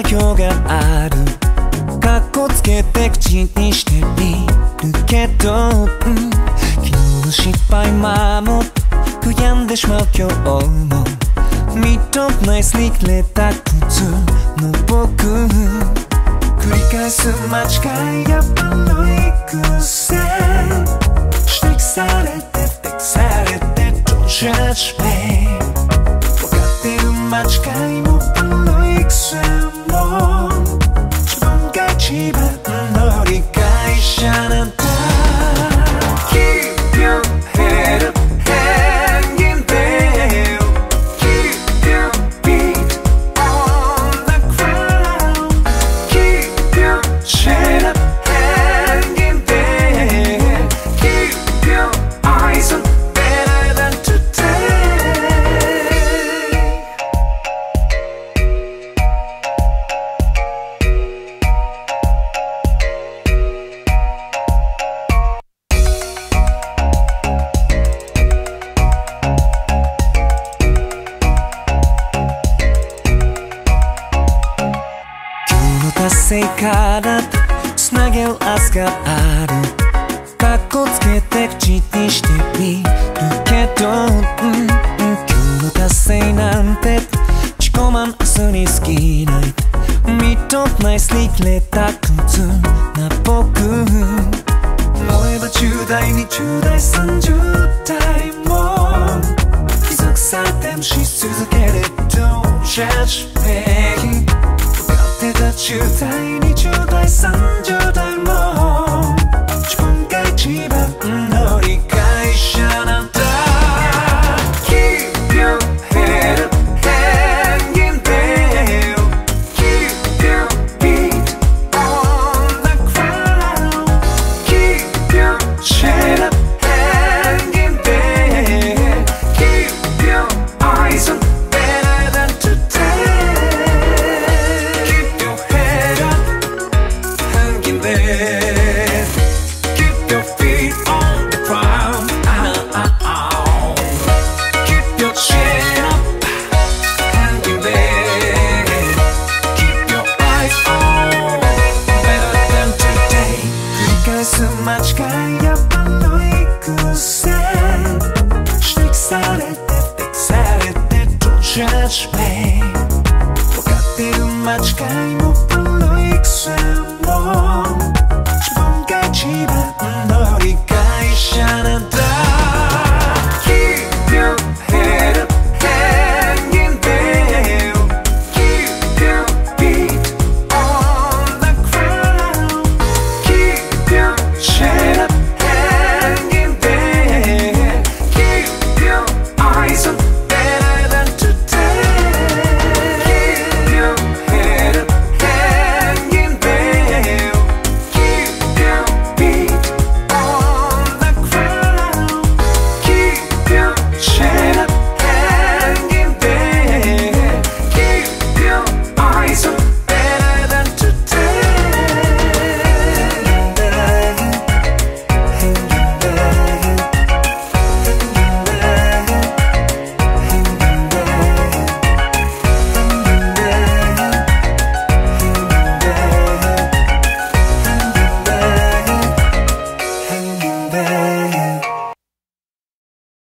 んだ今日がある。かっこつけて口にしてみるけど、うん、昨日の失敗守って悔やんでしまう今日もミッドナイスにくれた靴の僕。繰り返す間違いや悪い癖指摘されて指摘されて Don't judge me 分かってる間違いも悪い癖も日の達成からつなげる明日があるかっこつけて口にしてみる。けど、うん。今日の達成なんて。自己満明日に好きない。ミッドナイスにくれた靴な僕。思えば10代20代30代かってた10代20代繰り返す間違いや悪い癖指摘